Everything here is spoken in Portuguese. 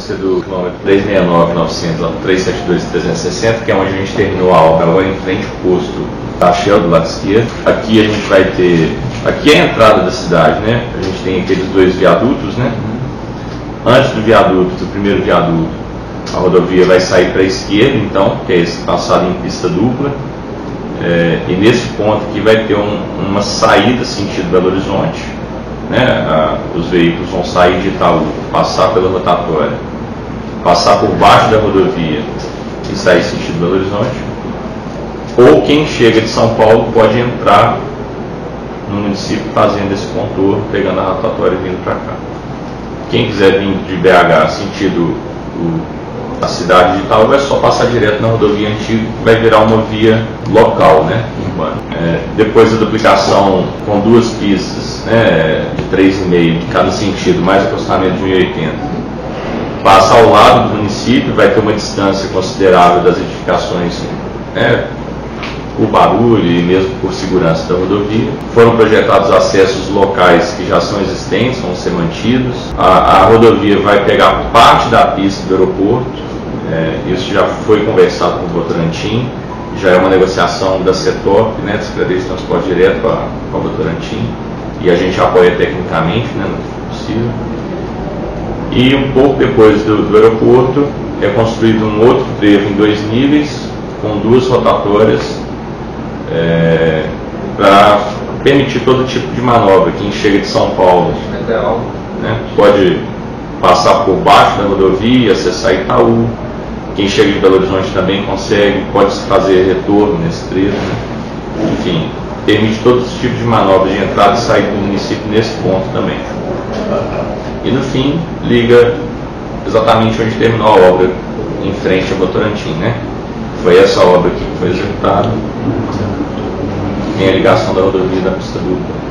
ser do quilômetro 369, 900 ao 372, 360, que é onde a gente terminou a obra, agora em frente ao posto da Shell, do lado esquerdo. Aqui a gente vai ter, aqui é a entrada da cidade, né? A gente tem aqueles dois viadutos, né? Antes do viaduto, do primeiro viaduto, a rodovia vai sair para a esquerda, então, que é esse passado em pista dupla. É, e nesse ponto aqui vai ter um, uma saída sentido Belo Horizonte. Né? A, os veículos vão sair de Itaú, passar pela rotatória, passar por baixo da rodovia e sair sentido Belo Horizonte. Ou quem chega de São Paulo pode entrar no município fazendo esse contorno, pegando a rotatória e vindo para cá. Quem quiser vir de BH sentido o a cidade de Itaú é só passar direto na rodovia antiga, vai virar uma via local, né. É, depois da duplicação com duas pistas, né, 3,5 de cada sentido, mais acostamento de 1,80, passa ao lado do município, vai ter uma distância considerável das edificações, né, por barulho e mesmo por segurança da rodovia. Foram projetados acessos locais que já são existentes, vão ser mantidos. A, a rodovia vai pegar parte da pista do aeroporto, é, isso já foi conversado com o Votorantim, já é uma negociação da CETOP, né, da Secretaria de Transporte Direto com a, com a Votorantim, e a gente apoia tecnicamente, né, no que possível. E um pouco depois do, do aeroporto é construído um outro trevo em dois níveis, com duas rotatórias, é, para permitir todo tipo de manobra. Quem chega de São Paulo né, pode passar por baixo da rodovia, acessar Itaú, quem chega de Belo Horizonte também consegue, pode fazer retorno nesse trecho. Né? Enfim, permite todos os tipos de manobras de entrada e saída do município nesse ponto também. E no fim, liga exatamente onde terminou a obra, em frente a Votorantim, né? Foi essa obra aqui que foi executada. Tem a ligação da rodovia da pista dupla.